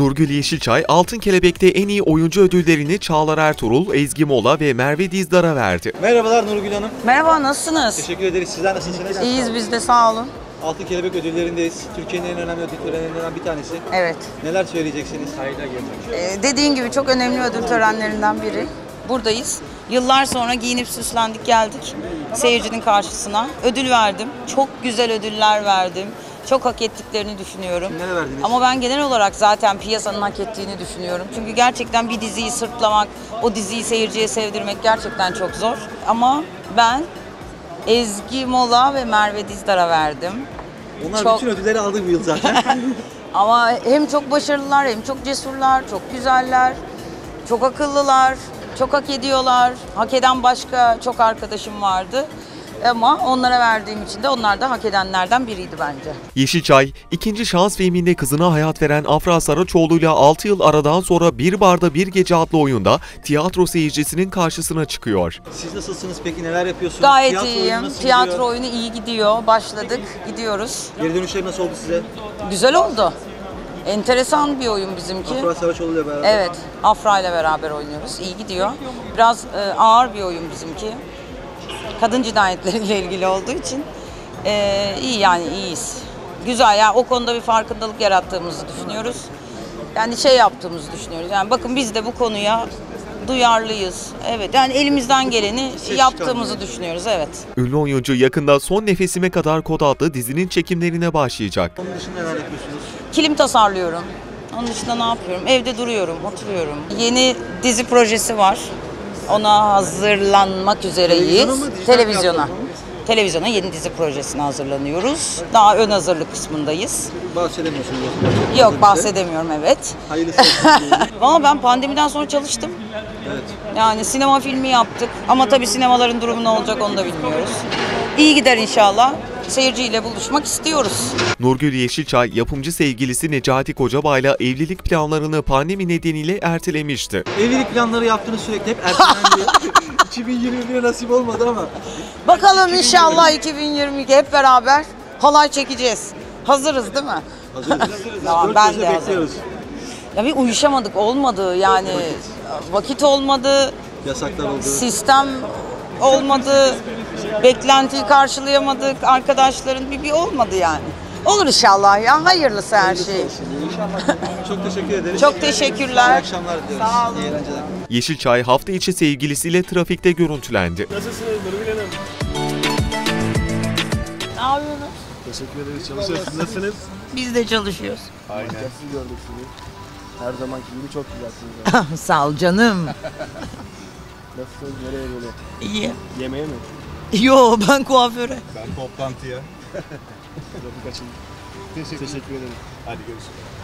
Nurgül Yeşilçay, Altın Kelebek'te en iyi oyuncu ödüllerini Çağlar Ertuğrul, Ezgi Mola ve Merve Dizdar'a verdi. Merhabalar Nurgül Hanım. Merhaba, nasılsınız? Teşekkür ederiz. Sizler nasılsınız? İyiyiz biz de, sağ olun. Altın Kelebek ödüllerindeyiz. Türkiye'nin en önemli ödül törenlerinden bir tanesi. Evet. Neler söyleyeceksiniz? Hayda Ee, dediğin gibi çok önemli ödül törenlerinden biri. Buradayız. Yıllar sonra giyinip süslendik geldik seyircinin karşısına. Ödül verdim. Çok güzel ödüller verdim. Çok hak ettiklerini düşünüyorum. Kimlere verdiniz? Ama ben genel olarak zaten piyasanın hak ettiğini düşünüyorum. Çünkü gerçekten bir diziyi sırtlamak, o diziyi seyirciye sevdirmek gerçekten çok zor. Ama ben Ezgi Mola ve Merve Dizdar'a verdim. Onlar Çok- bütün ödülleri aldı bu yıl zaten. Ama hem çok başarılılar hem çok cesurlar, çok güzeller, çok akıllılar, çok hak ediyorlar. Hak eden başka çok arkadaşım vardı. Ama onlara verdiğim için de onlar da hak edenlerden biriydi bence. Yeşilçay, ikinci şans filminde kızına hayat veren Afra Saraçoğlu'yla 6 yıl aradan sonra Bir Barda Bir Gece adlı oyunda tiyatro seyircisinin karşısına çıkıyor. Siz nasılsınız peki? Neler yapıyorsunuz? Gayet Tiyatro oyunu iyiyim. nasıl Tiyatro gidiyor? oyunu iyi gidiyor. Başladık, gidiyoruz. Geri dönüşleri nasıl oldu size? Güzel oldu. Enteresan bir oyun bizimki. Afra Saraçoğlu ile beraber. Evet, Afra ile beraber oynuyoruz. İyi gidiyor. Biraz e, ağır bir oyun bizimki. Kadın cinayetleriyle ilgili olduğu için e, iyi yani iyiyiz. Güzel ya o konuda bir farkındalık yarattığımızı düşünüyoruz. Yani şey yaptığımızı düşünüyoruz. Yani bakın biz de bu konuya duyarlıyız. Evet yani elimizden geleni yaptığımızı düşünüyoruz evet. Ünlü oyuncu yakında Son Nefesime Kadar Kod adlı dizinin çekimlerine başlayacak. Onun dışında neler yapıyorsunuz? Kilim tasarlıyorum. Onun dışında ne yapıyorum? Evde duruyorum, oturuyorum. Yeni dizi projesi var. Ona hazırlanmak üzereyiz. Televizyona Televizyona. yeni dizi projesine hazırlanıyoruz. Daha ön hazırlık kısmındayız. Bahsedemiyorsunuz. Yok bahsedemiyorum evet. Hayırlısı olsun ben pandemiden sonra çalıştım. Evet. Yani sinema filmi yaptık. Ama tabii sinemaların durumu ne olacak onu da bilmiyoruz. İyi gider inşallah. Seyirciyle buluşmak istiyoruz. Nurgül Yeşilçay, yapımcı sevgilisi Necati Kocabay'la evlilik planlarını pandemi nedeniyle ertelemişti. Evlilik planları yaptığınız sürekli hep ertelendi. 2021'e nasip olmadı ama. Bakalım inşallah 2022 hep beraber halay çekeceğiz. Hazırız değil mi? Hazırız. Tamam, ben de hazırım. bekliyoruz. Ya bir uyuşamadık olmadı yani vakit olmadı, Yasaklar oldu. sistem olmadı, beklentiyi karşılayamadık, arkadaşların bir, bir olmadı yani. Olur inşallah ya hayırlısı her şey. Çok teşekkür ederiz. Çok İyi teşekkürler. akşamlar diliyoruz. Sağ olun. İyi eğlenceler. Yeşilçay hafta içi sevgilisiyle trafikte görüntülendi. Ne yapıyorsunuz? Teşekkür ederiz. Çalışıyoruz. Siz nasılsınız? Biz de çalışıyoruz. Aynen. Sizi gördük sizi. Her zamanki gibi çok güzelsiniz. Sağ ol canım. Nasılsınız? Nereye böyle? İyi. Yemeğe mi? Yo ben kuaföre. Ben toplantıya. Teşekkür, Teşekkür ederim. Hadi görüşürüz.